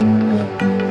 うん。